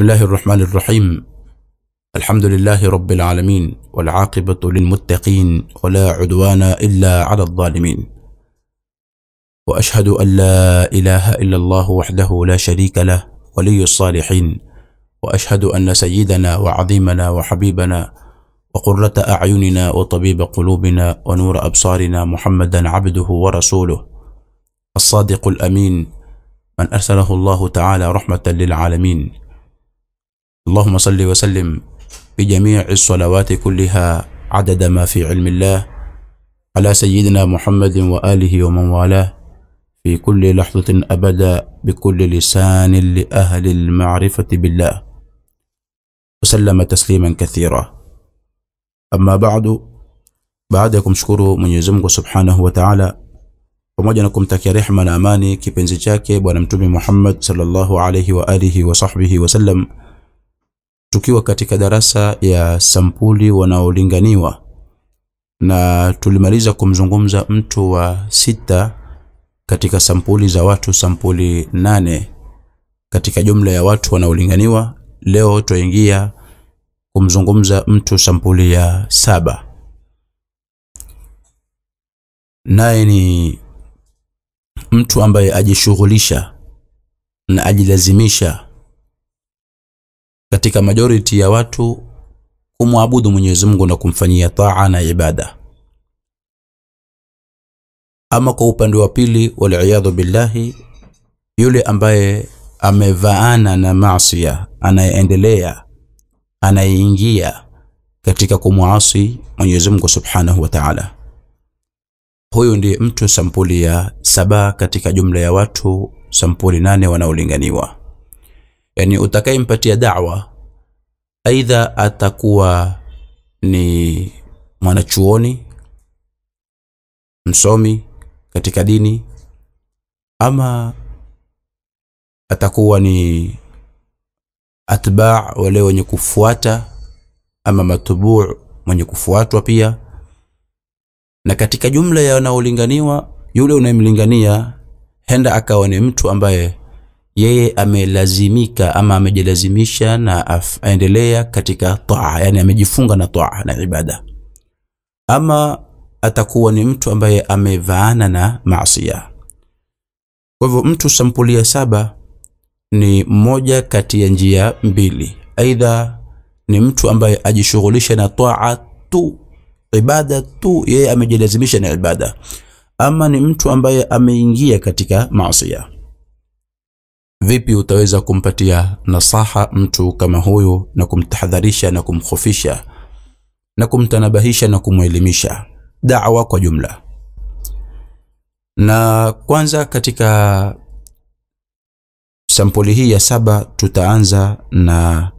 بسم الله الرحمن الرحيم الحمد لله رب العالمين والعاقبة للمتقين ولا عدوان إلا على الظالمين وأشهد أن لا إله إلا الله وحده لا شريك له ولي الصالحين وأشهد أن سيدنا وعظيمنا وحبيبنا وقرة أعيننا وطبيب قلوبنا ونور أبصارنا محمدا عبده ورسوله الصادق الأمين من أرسله الله تعالى رحمة للعالمين اللهم صل وسلم بجميع الصلوات كلها عدد ما في علم الله على سيدنا محمد وآله ومن والاه في كل لحظة أبدا بكل لسان لأهل المعرفة بالله. وسلم تسليما كثيرا. أما بعد بعدكم شكروا من يزمك سبحانه وتعالى. pamoja na kumtakia rehma na amani kipenzi محمد صلى الله عليه وآله وصحبه وسلم. Tukiwa katika darasa ya sampuli wanaolinganiwa. Na tulimaliza kumzungumza mtu wa sita katika sampuli za watu sampuli nane katika jumla ya watu wanaolinganiwa. Leo twaingia kumzungumza mtu sampuli ya saba. Naye ni mtu ambaye ajishughulisha na ajilazimisha katika majority ya watu kumwabudu Mwenyezi Mungu na kumfanyia taa na ibada. Ama kwa upande wa pili, waliyadhu billahi, yule ambaye amevaana na maasiya, anayeendelea anayeingia katika kumwasi Mwenyezi Mungu Subhanahu wa Ta'ala. Huyu ndiye mtu sampuli ya saba katika jumla ya watu sampuli nane wanaolinganiwa. Yani utakayempatia da'wa aidha atakuwa ni mwanachuoni msomi katika dini ama atakuwa ni atba' wale wenye kufuata ama matubu' mwenye kufuatwa pia. Na katika jumla ya wanaolinganiwa yule unayemlingania henda akawa ni mtu ambaye yeye amelazimika ama amejilazimisha na aendelea katika taa yani amejifunga na taa na ibada. Ama atakuwa ni mtu ambaye amevaana na maasiya. Kwa hivyo mtu sampuli ya saba ni moja kati ya njia mbili. Aidha ni mtu ambaye ajishughulisha na taa tu ibada tu yeye amejilazimisha na ibada. Ama ni mtu ambaye ameingia katika maasiya vipi utaweza kumpatia nasaha mtu kama huyu na kumtahadharisha na kumkhofisha na kumtanabahisha na kumwelimisha? Da'wa kwa jumla. Na kwanza katika sampuli hii ya saba tutaanza na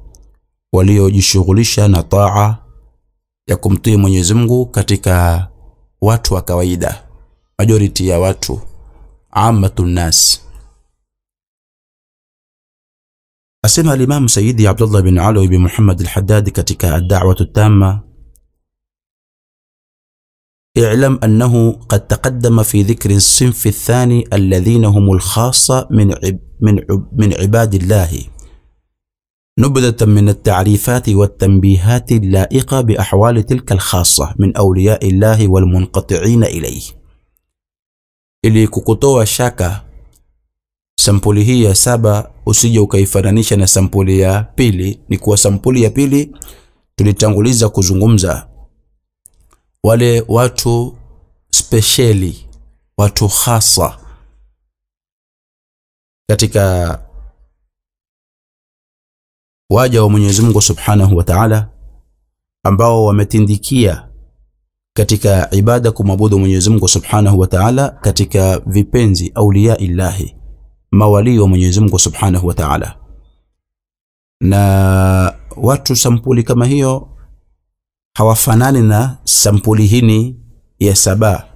waliojishughulisha na taa ya kumtii Mwenyezi Mungu katika watu wa kawaida majority ya watu ammatun nas asema al-Imam Sayyidi Abdullah bin Alawi bin Muhammad al-Haddad katika ad-da'wa at-tamma اعلم أنه قد تقدم في ذكر الصنف الثاني الذين هم الخاصة من عب من عب من عباد الله. نبذة من التعريفات والتنبيهات اللائقة بأحوال تلك الخاصة من أولياء الله والمنقطعين إليه. ili kukutoa hii ya saba usije ukaifananisha na sampuli ya pili. Ni kuwa sampuli ya pili tulitanguliza kuzungumza. Wale watu spesheli watu hasa katika waja wa Mwenyezi Mungu Subhanahu wa Ta'ala ambao wametindikia katika ibada kumwabudu Mwenyezi Mungu Subhanahu wa Ta'ala katika vipenzi auliya illahi mawali wa Mwenyezi Mungu Subhanahu wa Ta'ala. Na watu sampuli kama hiyo hawafanani na sampuli hini ya saba.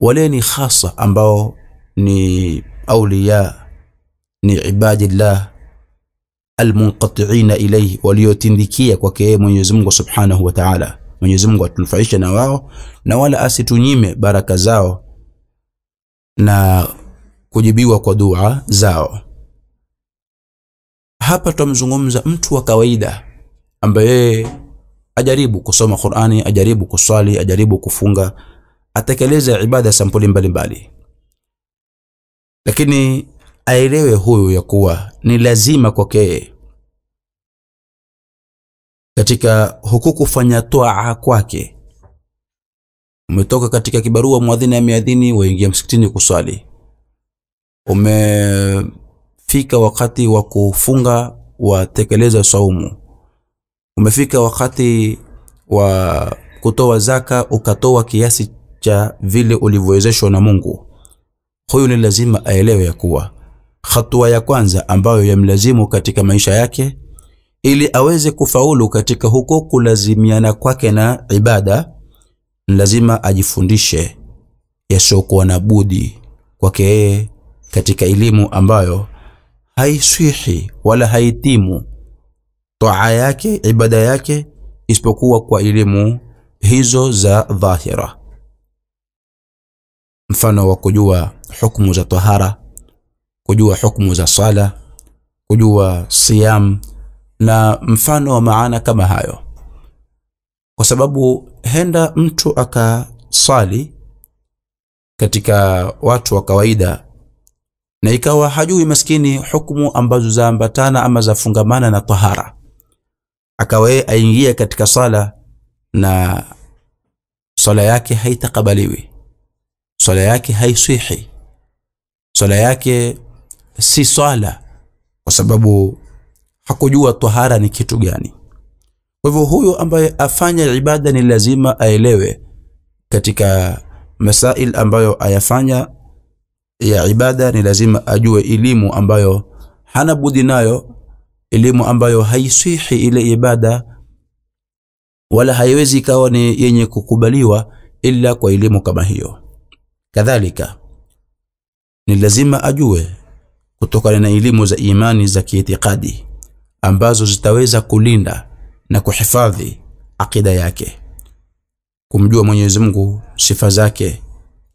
Wale ni hasa ambao ni auliya ni ibadillah almunqati'ina ilayhi waliotindikia kwake yeye Mwenyezi Mungu Subhanahu wa Ta'ala. Mwenyezi Mungu atunufaishe na wao na wala asitunyime baraka zao. Na kujibiwa kwa dua zao hapa twamzungumza mtu wa kawaida ambaye ajaribu kusoma Qur'ani, ajaribu kuswali, ajaribu kufunga, atekeleze ibada sampuli mbalimbali, lakini aelewe huyu ya kuwa ni lazima kwake katika huku kufanya toa kwake. Umetoka katika kibarua, mwadhini ameadhini, waingia msikitini kuswali. Umefika wakati wa kufunga, watekeleza saumu. Umefika wakati wa kutoa zaka, ukatoa kiasi cha vile ulivyowezeshwa na Mungu. Huyu ni lazima aelewe ya kuwa hatua ya kwanza ambayo yamlazimu katika maisha yake ili aweze kufaulu katika huko kulazimiana kwake na ibada, lazima ajifundishe yasiokuwa na budi kwake yeye katika elimu ambayo haiswihi wala haitimu toa yake ibada yake isipokuwa kwa elimu hizo za dhahira, mfano wa kujua hukumu za tahara, kujua hukumu za sala, kujua siyam na mfano wa maana kama hayo, kwa sababu henda mtu akasali katika watu wa kawaida na ikawa hajui maskini hukumu ambazo zaambatana ama zafungamana na tahara, akawa yeye aingia katika sala na sala yake haitakabaliwi, sala yake haiswihi, sala yake si swala, kwa sababu hakujua tahara ni kitu gani. Kwa hivyo huyo ambaye afanya ibada ni lazima aelewe katika masail ambayo ayafanya ya ibada, ni lazima ajue elimu ambayo hana budi nayo, elimu ambayo haisihi ile ibada wala haiwezi ikawa ni yenye kukubaliwa ila kwa elimu kama hiyo. Kadhalika ni lazima ajue kutokana na elimu za imani za kiitikadi ambazo zitaweza kulinda na kuhifadhi akida yake, kumjua Mwenyezi Mungu, sifa zake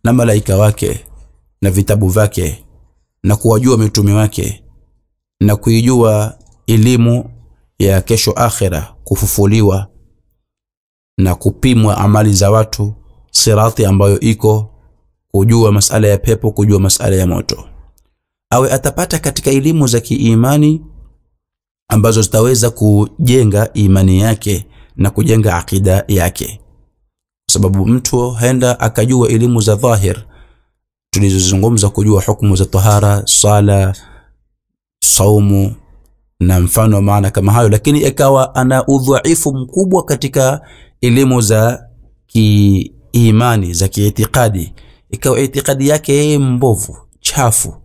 na malaika wake na vitabu vyake, na kuwajua mitume wake na kuijua elimu ya kesho akhira, kufufuliwa na kupimwa amali za watu, sirati ambayo iko, kujua masala ya pepo, kujua masala ya moto, awe atapata katika elimu za kiimani ambazo zitaweza kujenga imani yake na kujenga akida yake, kwa sababu mtu haenda akajua elimu za dhahir tulizozungumza, kujua hukumu za tahara, sala, saumu na mfano wa maana kama hayo, lakini ikawa ana udhaifu mkubwa katika elimu za kiimani za kiitikadi, ikawa itikadi yake yeye mbovu chafu.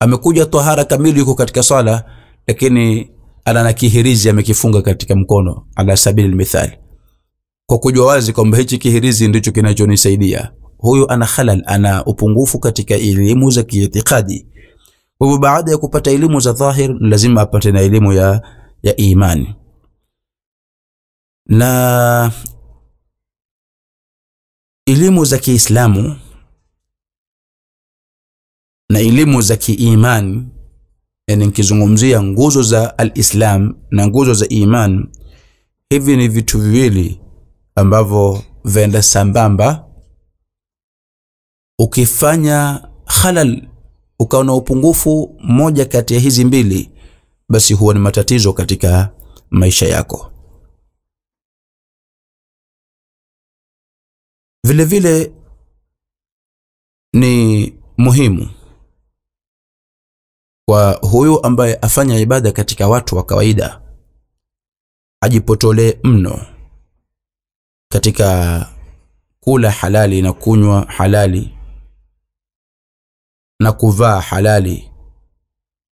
Amekuja tahara kamili, yuko katika sala lakini ana na kihirizi amekifunga katika mkono, ala sabili almithali, kwa kujua wazi kwamba hichi kihirizi ndicho kinachonisaidia. Huyu ana khalal, ana upungufu katika elimu za kiitikadi. Kwa hivyo baada ya kupata elimu za dhahir, lazima apate na elimu ya, ya imani na elimu za Kiislamu na elimu za kiimani yani nikizungumzia nguzo za alislam na nguzo za iman, hivi ni vitu viwili ambavyo vyaenda sambamba. Ukifanya halal ukawa na upungufu moja kati ya hizi mbili, basi huwa ni matatizo katika maisha yako. Vile vile ni muhimu kwa huyu ambaye afanya ibada katika watu wa kawaida ajipotole mno katika kula halali na kunywa halali na kuvaa halali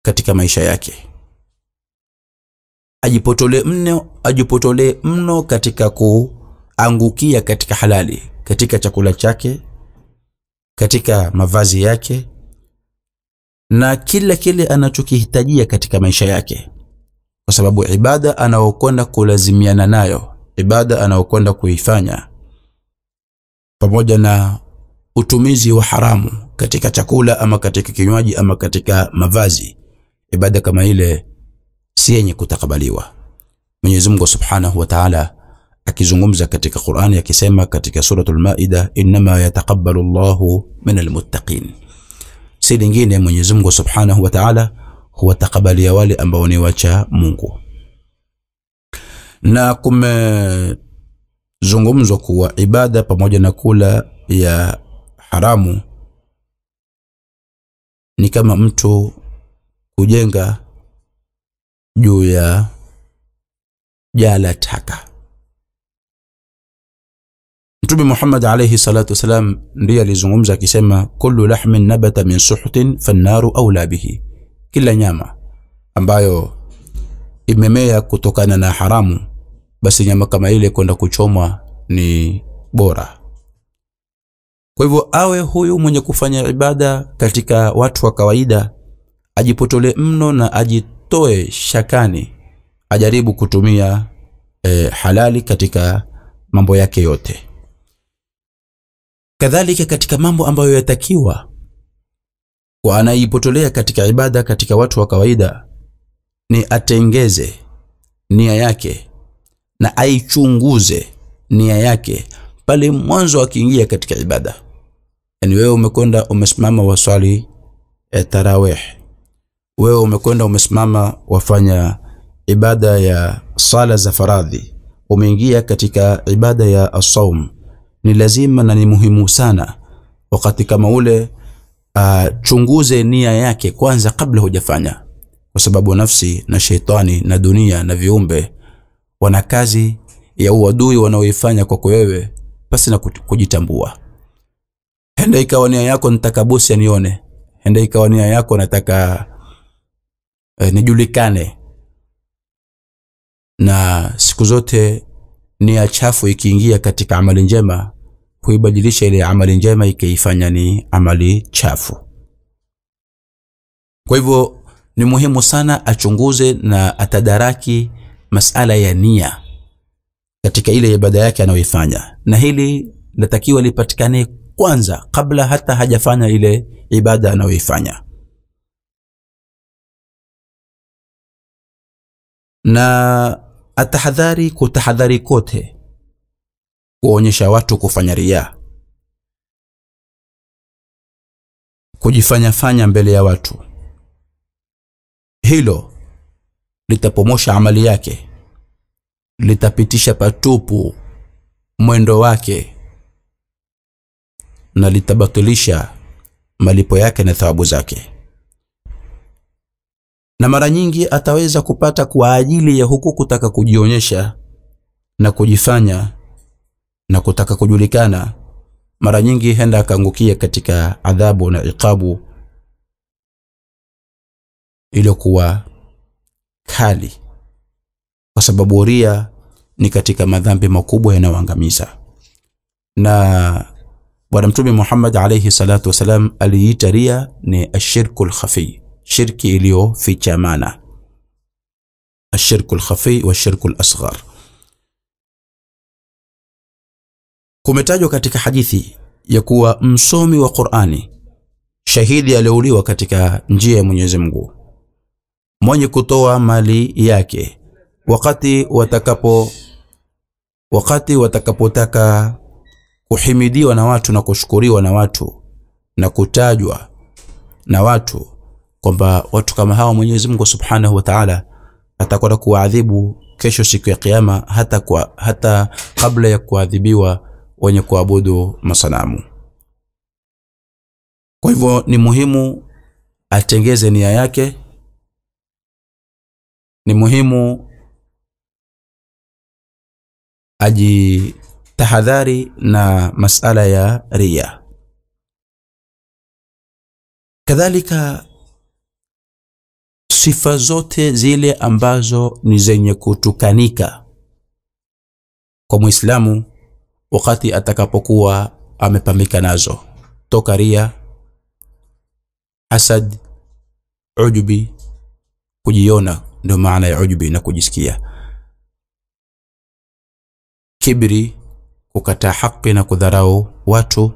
katika maisha yake. Ajipotolee mno, ajipotolee mno katika kuangukia katika halali, katika chakula chake, katika mavazi yake na kila kile anachokihitajia katika maisha yake, kwa sababu ibada anaokwenda kulazimiana nayo, ibada anaokwenda kuifanya, pamoja na utumizi wa haramu katika chakula ama katika kinywaji ama katika mavazi, ibada kama ile si yenye kutakabaliwa. Mwenyezi Mungu Subhanahu wa Ta'ala akizungumza katika Qur'ani akisema katika suratul Maida inma yataqabbalu Allahu min almuttaqin si lingine Mwenyezi Mungu Subhanahu wa Ta'ala huwatakabalia wale ambao ni wacha Mungu. Na kumezungumzwa kuwa ibada pamoja na kula ya haramu ni kama mtu kujenga juu ya jala taka. Mtume Muhammad alayhi salatu wasalam ndiye alizungumza akisema kullu lahmin nabata min suhtin fannaru aula bihi. Kila nyama ambayo imemea kutokana na haramu basi nyama kama ile kwenda kuchomwa ni bora kwa hivyo awe huyu mwenye kufanya ibada katika watu wa kawaida ajipotole mno na ajitoe shakani ajaribu kutumia e, halali katika mambo yake yote. Kadhalika katika mambo ambayo yatakiwa kwa anaipotolea katika ibada katika watu wa kawaida ni atengeze nia yake na aichunguze nia yake pale mwanzo akiingia katika ibada yani wewe umekwenda umesimama waswali e, tarawih. Wewe umekwenda umesimama wafanya ibada ya sala za faradhi. Umeingia katika ibada ya asaum ni lazima na ni muhimu sana wakati kama ule uh, chunguze nia yake kwanza kabla hujafanya. Kwa sababu nafsi na sheitani na dunia na viumbe wana kazi ya uadui wanaoifanya kwako wewe pasi na kujitambua henda ikawa nia yako nataka bosi anione. Henda ikawa nia yako nataka eh, nijulikane. Na siku zote nia chafu ikiingia katika amali njema huibadilisha ile amali njema ikaifanya ni amali chafu. Kwa hivyo ni muhimu sana achunguze na atadaraki masala ya nia katika ile ibada yake anayoifanya. Na hili latakiwa lipatikane kwanza kabla hata hajafanya ile ibada anayoifanya. Na atahadhari kutahadhari kote kuonyesha watu kufanya ria kujifanyafanya mbele ya watu. Hilo litapomosha amali yake litapitisha patupu mwendo wake na litabatilisha malipo yake na thawabu zake. Na mara nyingi ataweza kupata kwa ajili ya huku kutaka kujionyesha na kujifanya na kutaka kujulikana. Mara nyingi henda akaangukia katika adhabu na iqabu iliyokuwa kali kwa sababu ria ni katika madhambi makubwa yanayoangamiza. Na bwana mtume Muhammad alayhi salatu wasalam aliita ria ni ashirku lkhafi shirki iliyofichamana ashirku lkhafi wa shirku lasghar kumetajwa katika hadithi ya kuwa msomi wa Qur'ani shahidi aliyeuliwa katika njia ya Mwenyezi Mungu. Mwenye kutoa mali yake wakati watakapo wakati watakapotaka kuhimidiwa na watu na kushukuriwa na watu na kutajwa na watu kwamba watu kama hawa Mwenyezi Mungu Subhanahu wa Ta'ala atakwenda kuwaadhibu kesho siku ya kiyama hata kwa, hata kabla ya kuadhibiwa wenye kuabudu masanamu. Kwa hivyo ni muhimu atengeze nia yake, ni muhimu ajitahadhari na masala ya ria. Kadhalika sifa zote zile ambazo ni zenye kutukanika kwa mwislamu wakati atakapokuwa amepambika nazo toka ria, hasad, ujubi, kujiona, ndio maana ya ujubi na kujisikia, kibri, kukataa haki na kudharau watu.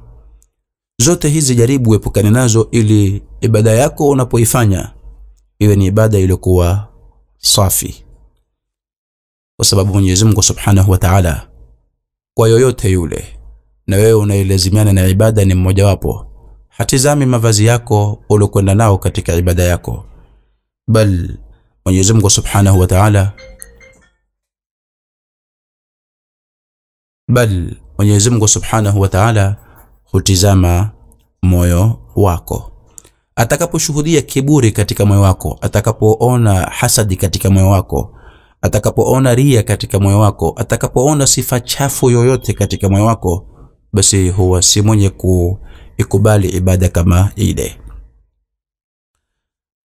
Zote hizi jaribu uepukane nazo, ili ibada yako unapoifanya iwe ni ibada iliyokuwa safi kwa sababu Mwenyezi Mungu Subhanahu wa Ta'ala kwa yoyote yule na wewe unailazimiana na ibada ni mmojawapo hatizami mavazi yako uliokwenda nao katika ibada yako bal Mwenyezi Mungu Subhanahu wa Ta'ala bal Mwenyezi Mungu Subhanahu wa Ta'ala hutizama moyo wako. Atakaposhuhudia kiburi katika moyo wako atakapoona hasadi katika moyo wako atakapoona ria katika moyo wako atakapoona sifa chafu yoyote katika moyo wako basi huwa si mwenye kuikubali ibada kama ile.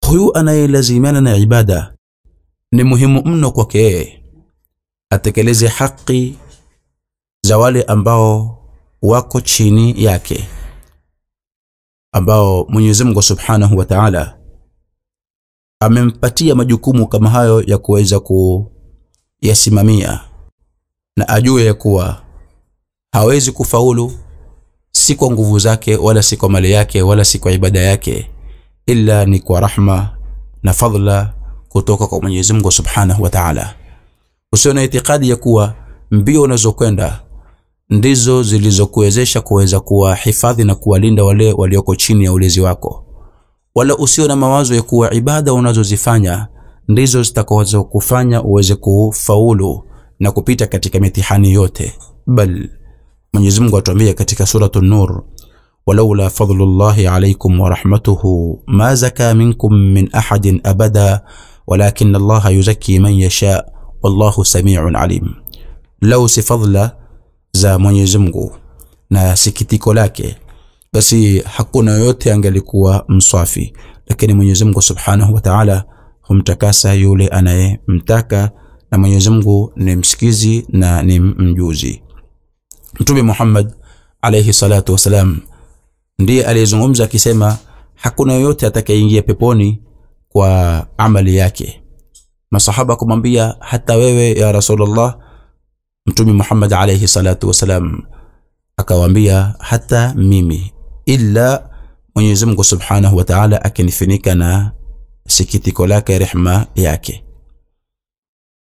Huyu anayelazimana na ibada ni muhimu mno kwake. Atekeleze haki za wale ambao wako chini yake ambao Mwenyezi Mungu Subhanahu wa Ta'ala amempatia majukumu kama hayo ya kuweza kuyasimamia na ajue ya kuwa hawezi kufaulu si kwa nguvu zake wala si kwa mali yake wala si kwa ibada yake ila ni kwa rahma na fadhila kutoka kwa Mwenyezi Mungu Subhanahu wa Ta'ala. Usiwe na itikadi ya kuwa mbio unazokwenda ndizo zilizokuwezesha kuweza kuwa hifadhi na kuwalinda wale walioko chini ya ulezi wako. Wala usio na mawazo ya kuwa ibada unazozifanya ndizo zitakazokufanya uweze kufaulu na kupita katika mitihani yote. Bal Mwenyezi Mungu atuambia katika suratu Nur walaula fadlullahi alaykum wa rahmatuhu ma zaka minkum min ahadin abada walakin Allah yuzakki man yasha wallahu samiun alim. Lau si fadla za Mwenyezi Mungu na sikitiko lake basi hakuna yoyote angelikuwa mswafi. Lakini Mwenyezi Mungu Subhanahu wa Ta'ala humtakasa yule anayemtaka na Mwenyezi Mungu ni msikizi na ni mjuzi. Mtume Muhammad alayhi salatu wasalam ndiye aliyezungumza akisema hakuna yoyote atakayeingia peponi kwa amali yake. Masahaba kumwambia hata wewe ya Rasulullah Mtume Muhammad alayhi salatu wasalam akawaambia hata mimi ila Mwenyezi Mungu Subhanahu wa Ta'ala akinifinika na sikitiko lake rehma yake.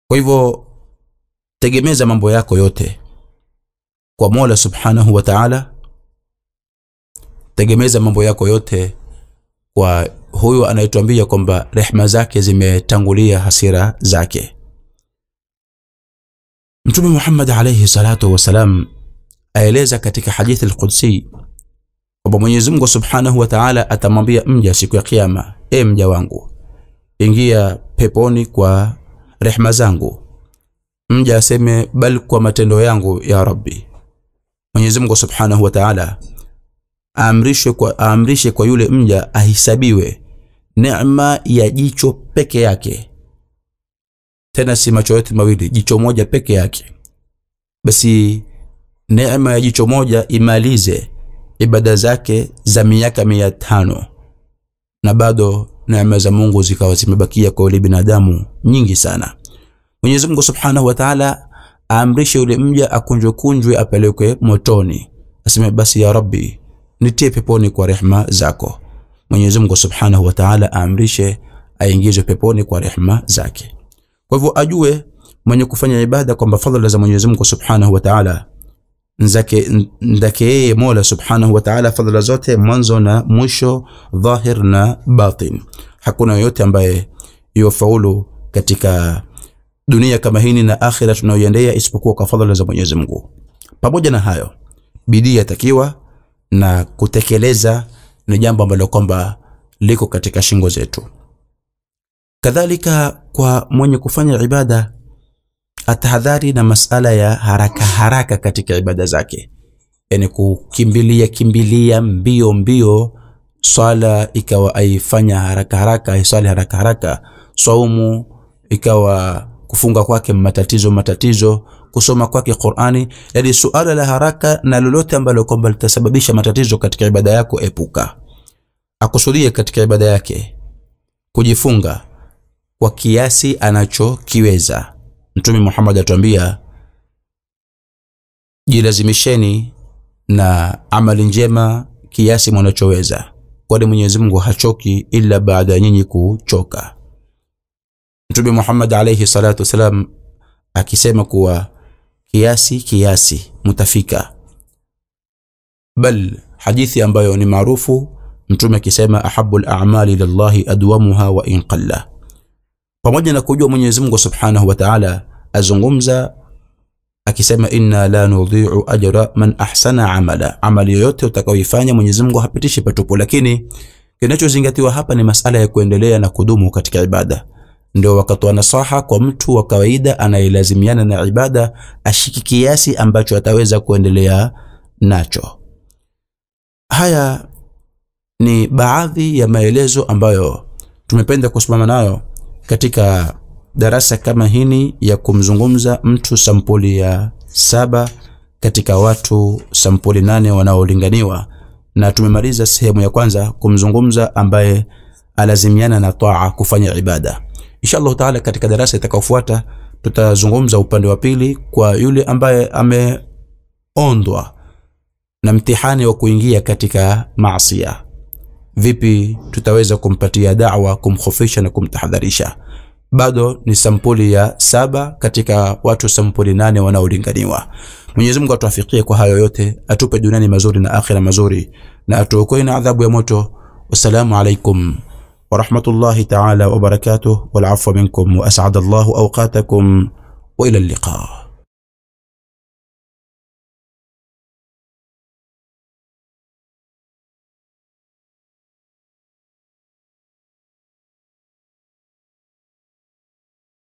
Kwa hivyo tegemeza mambo yako yote kwa Mola Subhanahu wa Ta'ala, tegemeza mambo yako yote kwa huyu anayetuambia kwamba rehma zake zimetangulia hasira zake. Mtume Muhammad alayhi salatu wasalam aeleza katika hadithi al-Qudsi kwamba Mwenyezi Mungu Subhanahu wa Ta'ala atamwambia mja siku ya kiyama, e mja wangu, ingia peponi kwa rehma zangu. Mja aseme bal kwa matendo yangu ya Rabbi. Mwenyezi Mungu Subhanahu wa Ta'ala aamrishe kwa, aamrishe kwa yule mja ahisabiwe neema ya jicho peke yake, tena si macho yote mawili, jicho moja peke yake. Basi neema ya jicho moja imalize ibada zake za miaka mia tano na bado neema za Mungu zikawa zimebakia kwa yule binadamu nyingi sana. Mwenyezi Mungu Subhanahu wa Ta'ala aamrishe yule mja akunjwe kunjwe apelekwe motoni, aseme basi ya Rabbi nitie peponi kwa rehma zako. Mwenyezi Mungu Subhanahu wa Ta'ala aamrishe aingizwe peponi kwa rehma zake. Kwa hivyo ajue mwenye kufanya ibada kwamba fadhila za Mwenyezi Mungu Subhanahu wa Ta'ala. Nzake ndake yeye Mola Subhanahu wa Ta'ala fadhila zote mwanzo na mwisho dhahir na batin. Hakuna yoyote ambaye yofaulu katika dunia kama hii na akhira tunayoendea isipokuwa kwa fadhila za Mwenyezi Mungu. Pamoja na hayo bidii yatakiwa na kutekeleza ni jambo ambalo kwamba liko katika shingo zetu kadhalika kwa mwenye kufanya ibada atahadhari na masala ya haraka haraka katika ibada zake. Yani kukimbilia kimbilia mbio mbio swala ikawa aifanya haraka haraka aiswali haraka haraka. Saumu ikawa kufunga kwake matatizo matatizo. Kusoma kwake Qur'ani yani suala la haraka na lolote ambalo kwamba litasababisha matatizo katika ibada yako epuka. Akusudie katika ibada yake. Kujifunga kwa kiasi anachokiweza. Mtume Muhammad atuambia jilazimisheni na amali njema kiasi mwanachoweza kwani Mwenyezi Mungu hachoki ila baada ya nyinyi kuchoka. Mtume Muhammad alayhi salatu wasalam akisema kuwa kiasi kiasi mutafika, bal hadithi ambayo ni maarufu Mtume akisema ahabu al-a'mali lillahi adwamuha wa in qalla. Pamoja na kujua Mwenyezi Mungu Subhanahu wa Ta'ala azungumza akisema inna la nudhi'u ajra man ahsana amala, amali yoyote utakayoifanya Mwenyezi Mungu hapitishi patupu, lakini kinachozingatiwa hapa ni masala ya kuendelea na kudumu katika ibada. Ndio wakatoa nasaha kwa mtu wa kawaida anayelazimiana na ibada ashiki kiasi ambacho ataweza kuendelea nacho. Haya ni baadhi ya maelezo ambayo tumependa kusimama nayo katika darasa kama hini ya kumzungumza mtu sampuli ya saba katika watu sampuli nane wanaolinganiwa, na tumemaliza sehemu ya kwanza kumzungumza ambaye alazimiana na taa kufanya ibada. Insha Allah taala, katika darasa itakayofuata tutazungumza upande wa pili kwa yule ambaye ameondwa na mtihani wa kuingia katika maasia vipi tutaweza kumpatia da'wa, kumkhofisha na kumtahadharisha. Bado ni sampuli ya saba katika watu sampuli nane wanaolinganiwa. Mwenyezi Mungu atuafikie kwa hayo yote, atupe duniani mazuri na akhira mazuri, na atuokoe na adhabu ya moto. Wassalamu alaikum wabarakatuh, wal afwa minkum wa as'ada Allahu awqatakum wa ila liqa